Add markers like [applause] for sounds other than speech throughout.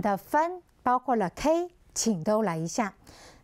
的分，包括了 K，请都来一下。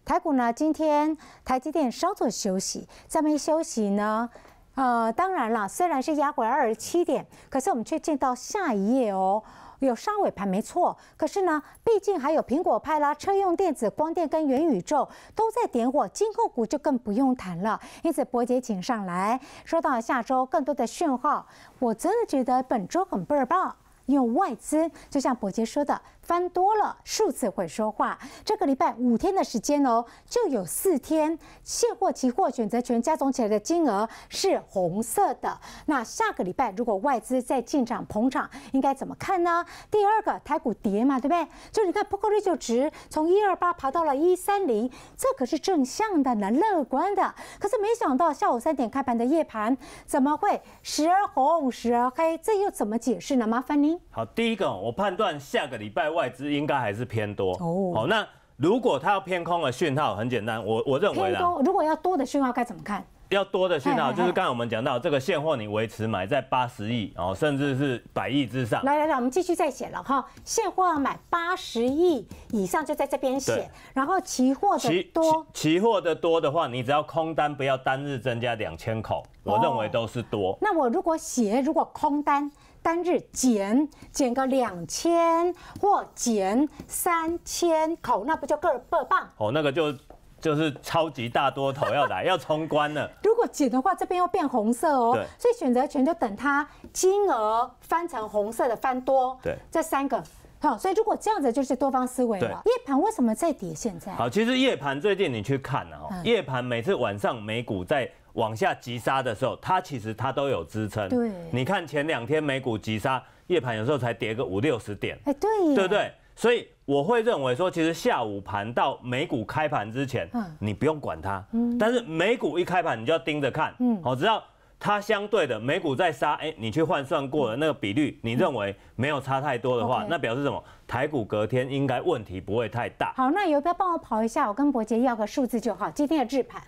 台股呢，今天台积电稍作休息，这么一休息呢，呃，当然了，虽然是压回二十七点，可是我们却见到下一页哦。有上尾盘没错，可是呢，毕竟还有苹果派啦、车用电子、光电跟元宇宙都在点火，今后股就更不用谈了。因此，伯杰请上来，说到下周更多的讯号，我真的觉得本周很倍儿棒，因为外资就像伯杰说的。翻多了，数字会说话。这个礼拜五天的时间哦，就有四天现货、期货、选择权加总起来的金额是红色的。那下个礼拜如果外资再进场捧场，应该怎么看呢？第二个，台股跌嘛，对不对？就你看，破口率就值从一二八爬到了一三零，这可是正向的呢，乐观的。可是没想到下午三点开盘的夜盘怎么会时而红时而黑？这又怎么解释呢？麻烦您。好，第一个，我判断下个礼拜。外资应该还是偏多哦。好，那如果它要偏空的讯号，很简单，我我认为偏多。如果要多的讯号该怎么看？要多的讯号就是刚才我们讲到这个现货，你维持买在八十亿哦，甚至是百亿之上。来来来，我们继续再写了哈，现货要买八十亿以上，就在这边写。然后期货的多，期货的多的话，你只要空单不要单日增加两千口，我认为都是多。那我如果写，如果空单。单日减减个两千或减三千口，那不就个倍棒？哦，那个就就是超级大多头要来要冲关了。[laughs] 如果减的话，这边又变红色哦。对。所以选择权就等它金额翻成红色的翻多。对。这三个好，所以如果这样子就是多方思维了。夜盘为什么在跌？现在好，其实夜盘最近你去看哦，夜盘每次晚上美股在。往下急杀的时候，它其实它都有支撑。对，你看前两天美股急杀，夜盘有时候才跌个五六十点。哎，对，对不对？所以我会认为说，其实下午盘到美股开盘之前，嗯，你不用管它。嗯。但是美股一开盘，你就要盯着看。嗯。好，只要它相对的美股在杀，哎，你去换算过了那个比率，你认为没有差太多的话，那表示什么？台股隔天应该问题不会太大。好，那有不要帮我跑一下？我跟伯杰要个数字就好。今天的日盘。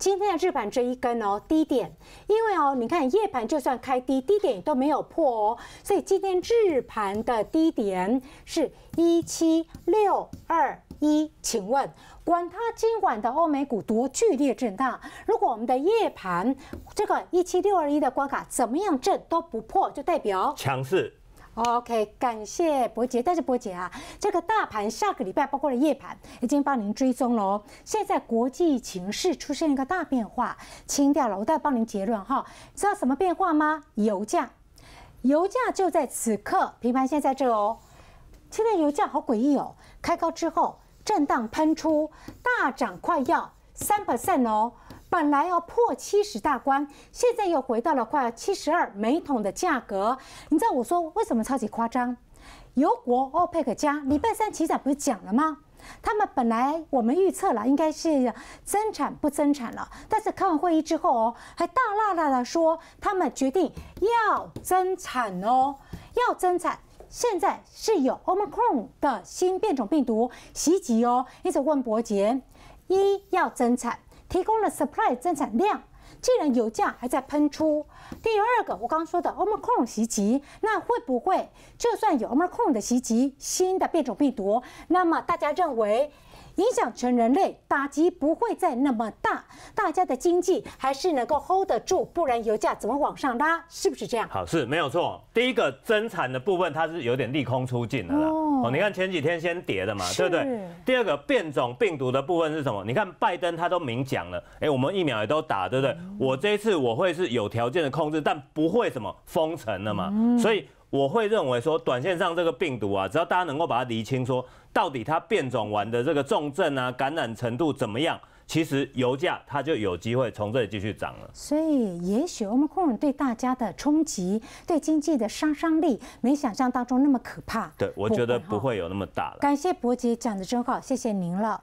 今天的日盘这一根哦低点，因为哦你看夜盘就算开低，低点也都没有破哦，所以今天日盘的低点是一七六二一。请问，管它今晚的欧美股多剧烈震荡，如果我们的夜盘这个一七六二一的关卡怎么样震都不破，就代表强势。OK，感谢伯杰。但是伯杰啊，这个大盘下个礼拜包括了夜盘，已经帮您追踪了哦。现在国际情势出现一个大变化，清掉了，我再帮您结论哈。知道什么变化吗？油价，油价就在此刻，平盘线在这哦。现在油价好诡异哦，开高之后震荡喷出，大涨快要三 percent 哦。本来要破七十大关，现在又回到了快要七十二每桶的价格。你知道我说为什么超级夸张？油国欧佩克加礼拜三起涨不是讲了吗？他们本来我们预测了应该是增产不增产了，但是开完会议之后哦，还大大大的说他们决定要增产哦，要增产。现在是有 Omicron 的新变种病毒袭击哦，因此问伯杰，一要增产。提供了 supply 增产量，既然油价还在喷出，第二个我刚刚说的 Omicron 袭击，那会不会就算有 Omicron 的袭击，新的变种病毒，那么大家认为？影响全人类，打击不会再那么大，大家的经济还是能够 hold 得住，不然油价怎么往上拉？是不是这样？好，是没有错。第一个增产的部分，它是有点利空出尽的啦。哦，你看前几天先跌的嘛，对不对？第二个变种病毒的部分是什么？你看拜登他都明讲了，哎，我们疫苗也都打，对不对？我这一次我会是有条件的控制，但不会什么封城了嘛。所以。我会认为说，短线上这个病毒啊，只要大家能够把它厘清，说到底它变种完的这个重症啊、感染程度怎么样，其实油价它就有机会从这里继续涨了。所以，也许我们空人对大家的冲击、对经济的杀伤力，没想象当中那么可怕。对，我觉得不会有那么大了。感谢伯杰讲的真好，谢谢您了。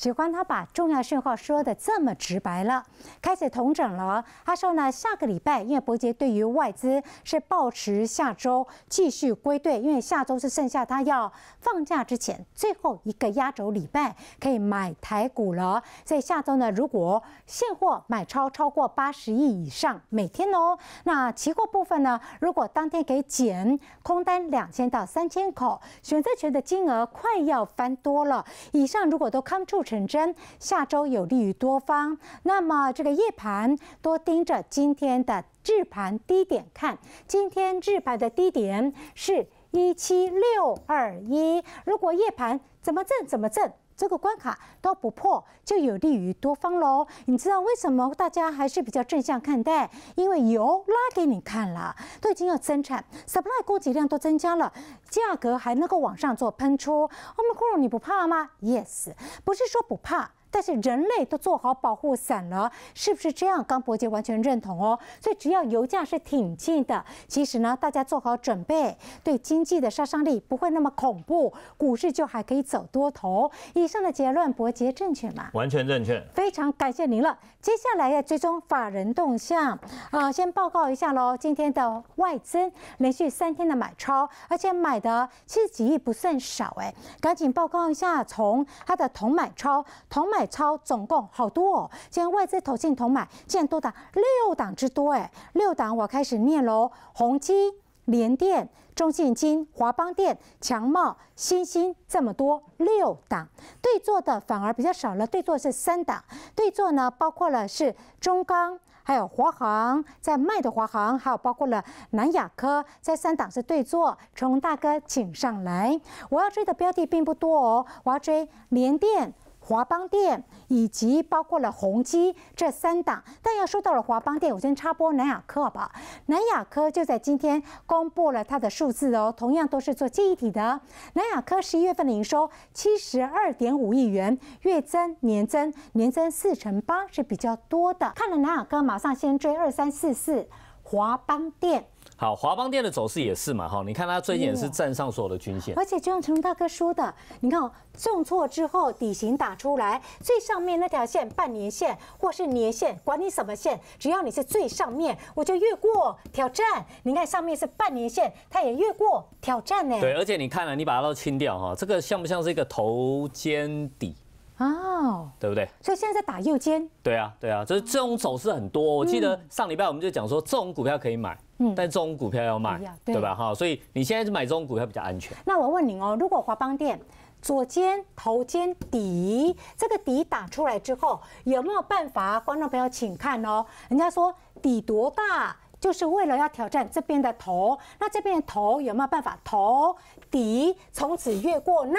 喜欢他把重要讯号说的这么直白了，开始同整了。他说呢，下个礼拜，因为伯杰对于外资是保持下周继续归队，因为下周是剩下他要放假之前最后一个压轴礼拜，可以买台股了。所以下周呢，如果现货买超超过八十亿以上每天哦，那期货部分呢，如果当天给减空单两千到三千口，选择权的金额快要翻多了。以上如果都 come true。成真，下周有利于多方。那么这个夜盘多盯着今天的日盘低点看，今天日盘的低点是一七六二一。如果夜盘怎么挣怎么挣。这个关卡都不破，就有利于多方喽。你知道为什么大家还是比较正向看待？因为油拉给你看了，都已经要增产，supply 供给量都增加了，价格还能够往上做喷出。Omicron 你不怕吗？Yes，不是说不怕。但是人类都做好保护伞了，是不是这样？刚伯杰完全认同哦。所以只要油价是挺进的，其实呢，大家做好准备，对经济的杀伤力不会那么恐怖，股市就还可以走多头。以上的结论，伯杰正确吗？完全正确。非常感谢您了。接下来要追踪法人动向啊，先报告一下喽。今天的外增连续三天的买超，而且买的七十几亿不算少哎，赶紧报告一下，从它的同买超同买。买超总共好多哦，现在外资投进同买竟然多达六档之多哎，六档我开始念喽，宏基、联电、中信金、华邦电、强茂、新兴这么多。六档，对坐的反而比较少了，对坐是三档，对坐呢包括了是中钢，还有华航在卖的华航，还有包括了南亚科，在三档是对坐，崇大哥请上来，我要追的标的并不多哦，我要追联电。华邦电以及包括了宏基这三档，但要说到了华邦电，我先插播南亚科好不好？南亚科就在今天公布了它的数字哦，同样都是做记忆体的。南亚科十一月份的营收七十二点五亿元，月增年增年增四成八是比较多的。看了南亚科，马上先追二三四四华邦电。好，华邦电的走势也是嘛，哈，你看它最近也是站上所有的均线，而且就像成龙大哥说的，你看哦，重挫之后底型打出来，最上面那条线半年线或是年线，管你什么线，只要你是最上面，我就越过挑战。你看上面是半年线，它也越过挑战呢。对，而且你看了，你把它都清掉哈，这个像不像是一个头肩底？哦，对不对？所以现在在打右肩。对啊，对啊，就是这种走势很多。我记得上礼拜我们就讲说，这种股票可以买。嗯，但这种股票要卖，对吧？哈，所以你现在是买这种股票比较安全。那我问你哦，如果华邦店左肩、头肩底这个底打出来之后，有没有办法？观众朋友请看哦，人家说底多大，就是为了要挑战这边的头。那这边的头有没有办法头底从此越过呢？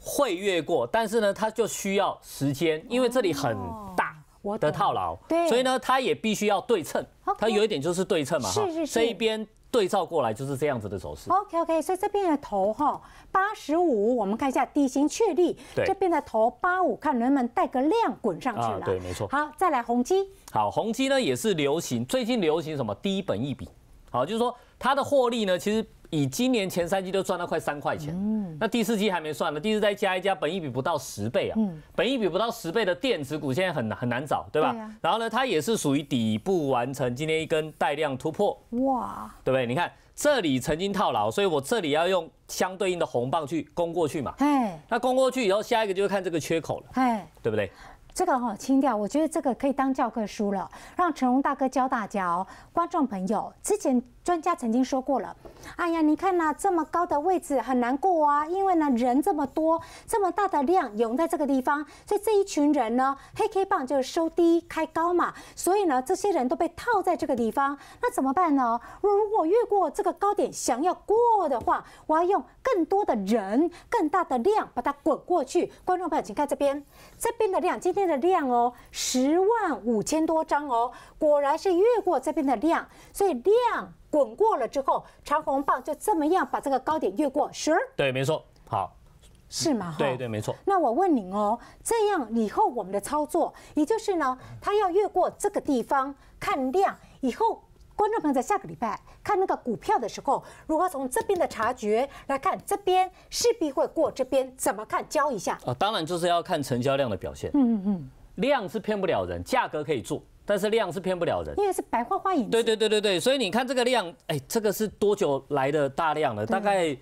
会越过，但是呢，它就需要时间，因为这里很大。的套牢，对，所以呢，它也必须要对称，它有一点就是对称嘛，是是是，这一边对照过来就是这样子的走势。OK OK，所以这边的头哈八十五，我们看一下底型确立，这边的头八五，看能不能带个量滚上去了。对，没错。好，再来宏基，好，宏基呢也是流行，最近流行什么低本一比，好，就是说它的获利呢，其实。以今年前三季都赚到快三块钱，嗯，那第四季还没算呢，第四再加一加，本益比不到十倍啊，嗯，本益比不到十倍的电子股现在很很难找，对吧？然后呢，它也是属于底部完成，今天一根带量突破，哇，对不对？你看这里曾经套牢，所以我这里要用相对应的红棒去攻过去嘛，哎，那攻过去以后，下一个就是看这个缺口了，哎，对不对？这个哈清掉，我觉得这个可以当教科书了，让成龙大哥教大家哦，观众朋友之前。专家曾经说过了，哎呀，你看呐，这么高的位置很难过啊，因为呢人这么多，这么大的量涌在这个地方，所以这一群人呢，黑 K 棒就是收低开高嘛，所以呢，这些人都被套在这个地方，那怎么办呢？如果越过这个高点想要过的话，我要用更多的人、更大的量把它滚过去。观众朋友，请看这边，这边的量，今天的量哦，十万五千多张哦，果然是越过这边的量，所以量。滚过了之后，长红棒就这么样把这个高点越过，是？对，没错。好，是吗？对对，没错。那我问您哦，这样以后我们的操作，也就是呢，它要越过这个地方看量，以后观众朋友在下个礼拜看那个股票的时候，如何从这边的察觉来看，这边势必会过这边，怎么看？教一下。啊，当然就是要看成交量的表现。嗯嗯嗯，量是骗不了人，价格可以做，但是量是骗不了人。因为是白花花影子。对对对对对，所以你看这个量，哎，这个是多久来的大量了？大概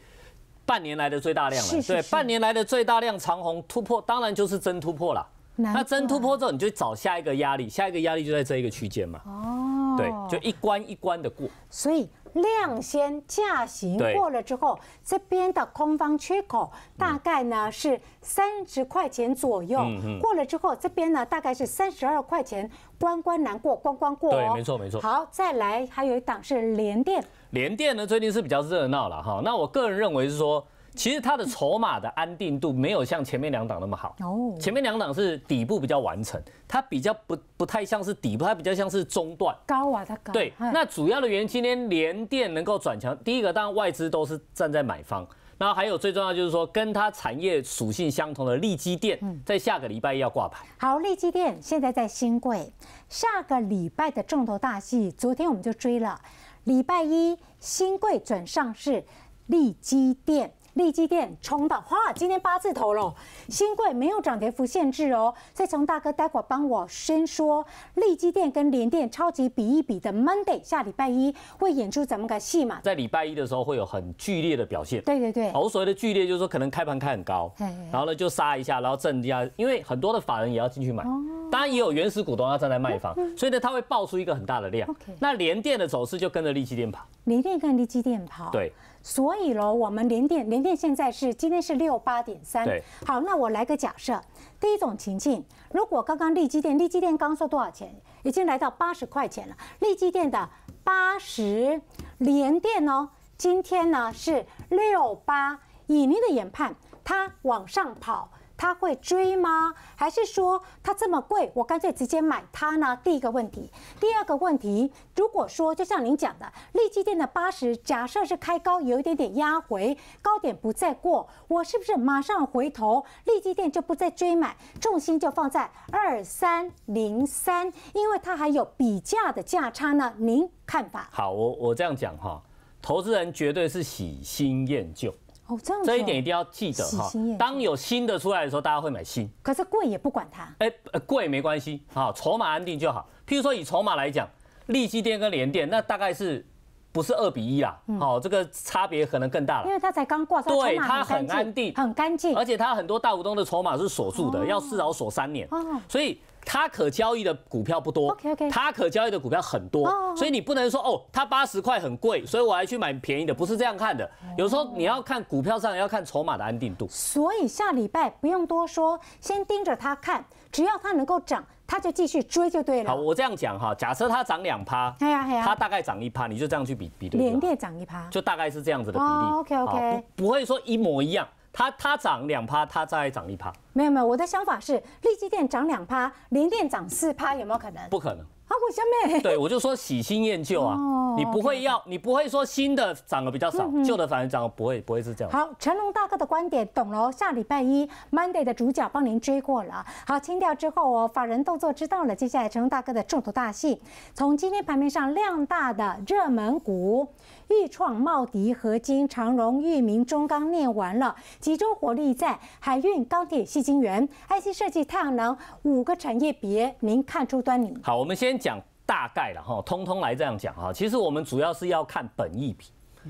半年来的最大量了。对，半年来的最大量长虹突破，当然就是真突破了。那真突破之后，你就找下一个压力，下一个压力就在这一个区间嘛。哦，对，就一关一关的过。所以量先价行过了之后，这边的空方缺口大概呢是三十块钱左右。嗯过了之后，这边呢大概是三十二块钱，关关难过关关过。对，没错没错。好，再来还有一档是联电。联电呢最近是比较热闹了哈。那我个人认为是说。其实它的筹码的安定度没有像前面两档那么好。哦，前面两档是底部比较完成，它比较不不太像是底部，它比较像是中段。高啊，它高。对，那主要的原因，今天联电能够转强，第一个当然外资都是站在买方，然后还有最重要就是说，跟它产业属性相同的利基电，在下个礼拜一要挂牌。好，利基电现在在新贵，下个礼拜的重头大戏，昨天我们就追了，礼拜一新贵转上市，利基电。利基电冲到，哇，今天八字头了。新贵没有涨跌幅限制哦，所以从大哥待会帮我先说，利基电跟联电超级比一比的 Monday 下礼拜一会演出怎么个戏嘛？在礼拜一的时候会有很剧烈的表现。对对对，我所谓的剧烈就是说可能开盘开很高，然后呢就杀一下，然后震一下，因为很多的法人也要进去买，当然也有原始股东要站在卖方，所以呢它会爆出一个很大的量。那联电的走势就跟着利基电跑，联电跟立基电跑。对。所以喽，我们联电联电现在是今天是六八点三。对。好，那我来个假设，第一种情境，如果刚刚利基电利基电刚说多少钱，已经来到八十块钱了，利基电的八十，连电呢，今天呢是六八，以您的研判，它往上跑。他会追吗？还是说它这么贵，我干脆直接买它呢？第一个问题，第二个问题，如果说就像您讲的，利基店的八十，假设是开高有一点点压回，高点不再过，我是不是马上回头，利基店就不再追买，重心就放在二三零三，因为它还有比价的价差呢？您看法？好，我我这样讲哈，投资人绝对是喜新厌旧。哦，这样这一点一定要记得哈。当有新的出来的时候，大家会买新。可是贵也不管它。哎，贵没关系，好，筹码安定就好。譬如说以筹码来讲，利基店跟联电，那大概是不是二比一啦？好，这个差别可能更大了。因为它才刚挂，对，它很安定，很干净，而且它很多大股东的筹码是锁住的，要至少锁三年。哦，所以。它可交易的股票不多，OK OK，它可交易的股票很多，所以你不能说哦，它八十块很贵，所以我还去买便宜的，不是这样看的。有时候你要看股票上要看筹码的安定度。所以下礼拜不用多说，先盯着它看，只要它能够涨，它就继续追就对了。好，我这样讲哈，假设它涨两趴，哎呀哎呀，它大概涨一趴，你就这样去比比对。连跌涨一趴，就大概是这样子的比例。OK OK，不会说一模一样。它它涨两趴，它再涨一趴。没有没有，我的想法是，利基店涨两趴，联电涨四趴，有没有可能？不可能。啊，我下面对我就说喜新厌旧啊，你不会要，你不会说新的涨得比较少，旧的反而涨，不会不会是这样。好，成龙大哥的观点懂了。下礼拜一 Monday 的主角帮您追过了。好，清掉之后哦，法人动作知道了。接下来成龙大哥的重头大戏，从今天盘面上量大的热门股，豫创、茂迪、合金、长荣、裕民、中钢念完了，集中火力在海运、钢铁、细晶圆、IC 设计、太阳能五个产业别，您看出端倪？好，我们先。讲大概了哈，通通来这样讲哈。其实我们主要是要看本益比，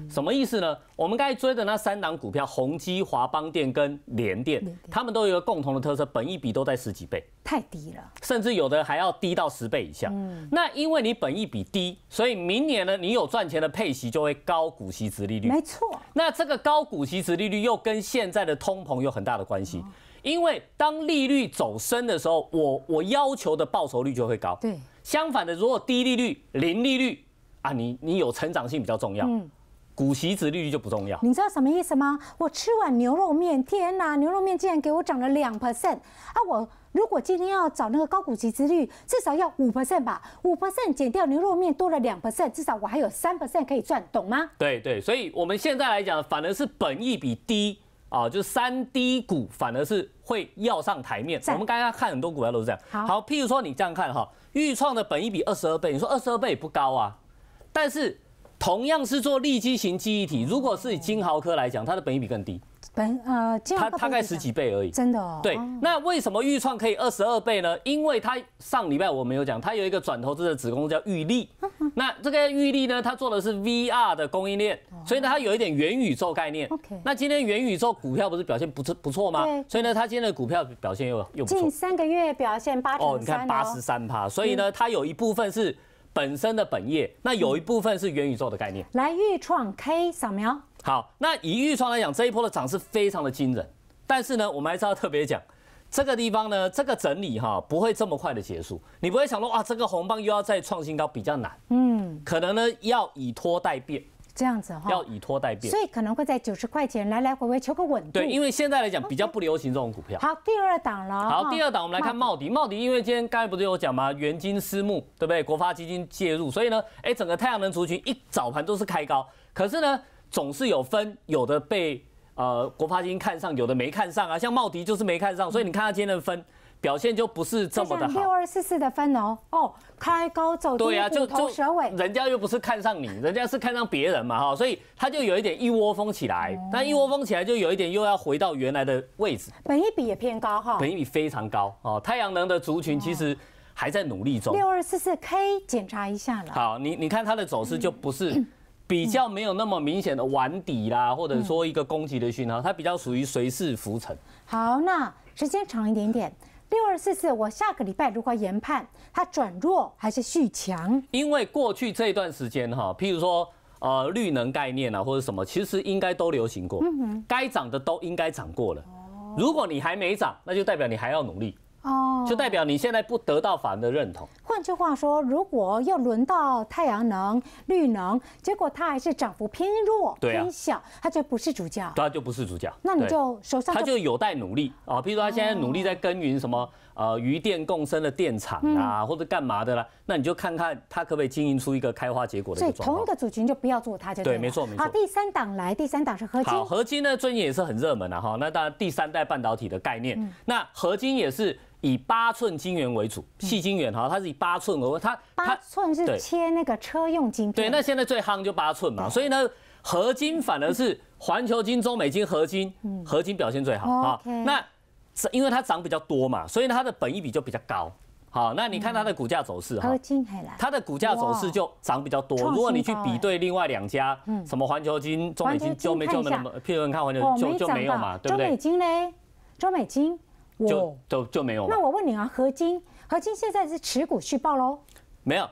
什么意思呢？我们刚才追的那三档股票，宏基、华邦电跟联电，他们都有一个共同的特色，本益比都在十几倍，太低了，甚至有的还要低到十倍以下。嗯那因为你本益比低，所以明年呢，你有赚钱的配息就会高股息值利率。没错。那这个高股息值利率又跟现在的通膨有很大的关系，因为当利率走升的时候，我我要求的报酬率就会高。对。相反的，如果低利率、零利率啊，你你有成长性比较重要，嗯，股息值利率就不重要。你知道什么意思吗？我吃碗牛肉面，天哪，牛肉面竟然给我涨了两 percent 啊！我如果今天要找那个高股息值率，至少要五 percent 吧？五 percent 减掉牛肉面多了两 percent，至少我还有三 percent 可以赚，懂吗？对对，所以我们现在来讲，反而是本益比低啊，就是三低股反而是会要上台面。我们刚刚看很多股票都是这样。好，譬如说你这样看哈。豫创的本益比二十二倍，你说二十二倍也不高啊，但是同样是做立基型记忆体，如果是以金豪科来讲，它的本益比更低，本呃，金它大概十几倍而已。真的哦。对哦，那为什么预创可以二十二倍呢？因为它上礼拜我们有讲，它有一个转投资的子公司叫玉立。那这个玉立呢，它做的是 VR 的供应链，所以呢，它有一点元宇宙概念。OK 那今天元宇宙股票不是表现不错不错吗？所以呢，它今天的股票表现又又不错近。三个月表现八哦，你看八十三趴，所以呢，它有一部分是本身的本业，那有一部分是元宇宙的概念。来预创 K 扫描，好，那以预创来讲，这一波的涨势非常的惊人，但是呢，我们还是要特别讲。这个地方呢，这个整理哈不会这么快的结束，你不会想说哇，这个红棒又要再创新高，比较难，嗯，可能呢要以拖代变，这样子哈。要以拖代变所。以可能会在九十块钱来来回回求个稳定。对，因为现在来讲比较不流行这种股票。好，第二档了。好，第二档我们来看茂迪。茂迪因为今天刚才不是有讲吗？元金私募，对不对？国发基金介入，所以呢，哎，整个太阳能族群一早盘都是开高，可是呢，总是有分，有的被呃国发基金看上，有的没看上啊。像茂迪就是没看上，所以你看它今天的分表现就不是这么的好六。二四四的分哦，哦，开高走低，对呀、就就蛇尾。人家又不是看上你，人家是看上别人嘛哈，所以他就有一点一窝蜂起来，哦那一窝蜂起来就有一点又要回到原来的位置。本一比也偏高哈。本一比非常高哦。太阳能的族群其实还在努力中。六二四四 K 检查一下了。好，你你看它的走势就不是 [clears throat] 比较没有那么明显的碗底啦，或者说一个攻击的讯号，它比较属于随势浮沉。好，那时间长一点点。六二四四，我下个礼拜如何研判它转弱还是续强？因为过去这一段时间哈，譬如说呃绿能概念啊或者什么，其实应该都流行过，该涨的都应该涨过了。如果你还没涨，那就代表你还要努力，哦，就代表你现在不得到法人的认同。换句话说，如果又轮到太阳能、绿能，结果它还是涨幅偏弱、对啊。偏小，它就不是主角。它就不是主角。那你就手上它就有待努力啊，譬如说它现在努力在耕耘什么呃鱼电共生的电厂啊，或者干嘛的啦，那你就看看它可不可以经营出一个开花结果的所以一个状况。同一个族群就不要做它就对了。没错没错。好，第三档来，第三档是合金。好，，合金呢最近也是很热门啊哈，那当然第三代半导体的概念，嗯。那合金也是以八寸晶圆为主，细晶圆哈，它是以八寸为它八寸是切那个车用晶对，那现在最夯就八寸嘛，所以呢，合金反而是环球金、中美金、合金，合金表现最好啊。那这因为它涨比较多嘛，所以呢它的本益比就比较高。好，那你看它的股价走势哈。它的股价走势就涨比较多。如果你去比对另外两家，什么环球金、中美金金就没就没那么，譬如你看环球哦就就没有嘛，对不中美？金嘞，中美金，就都就就没有嘛那。我问你啊，合金，合金现在是持股续报喽？没有，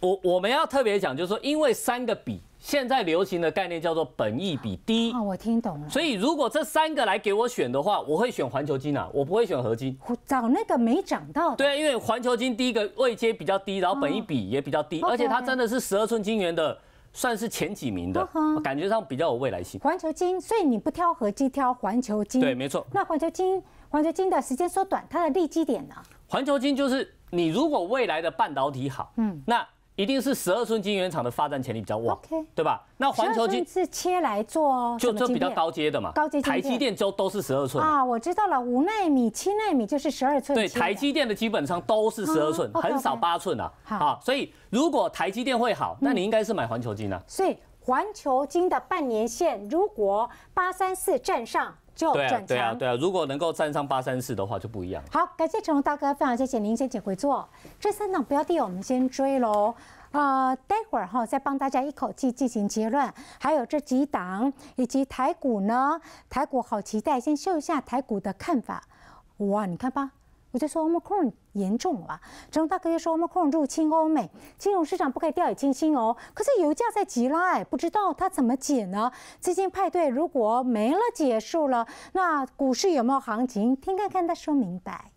我我们要特别讲，就是说，因为三个比，现在流行的概念叫做本益比低啊，，我听懂了。所以如果这三个来给我选的话，我会选环球金啊，我不会选合金。找那个没涨到的，对啊，因为环球金第一个位阶比较低，然后本益比也比较低，哦而且它真的是十二寸金元的，算是前几名的感觉上比较有未来性。环球金，所以你不挑合金，挑环球金。对，没错，那环球金，环球金的时间缩短，它的利基点呢？环球金就是你如果未来的半导体好，嗯，那一定是十二寸晶圆厂的发展潜力比较旺对吧？那环球晶是切来做就就比较高阶的嘛，高阶台积电就都是十二寸。啊，我知道了，五纳米、七纳米就是十二寸对，台积电的基本上都是十二寸，很少八寸啊。好啊，所以如果台积电会好，那你应该是买环球晶啊。所以环球晶的半年线如果八三四站上就对啊，对啊，对啊，如果能够站上八三四的话，就不一样。好，感谢成龙大哥，非常谢谢您，先请回座。这三档标的我们先追喽。呃，待会儿哈再帮大家一口气进行结论，还有这几档以及台股呢，台股好期待，先秀一下台股的看法。哇，你看吧，我就说 Omicron 严重了吧？成龙大哥又说 Omicron 入侵欧美，金融市场不可以掉以轻心哦。可是油价在急拉，哎，不知道它怎么解呢？资金派对如果没了结束了，那股市有没有行情？听看看他说明白。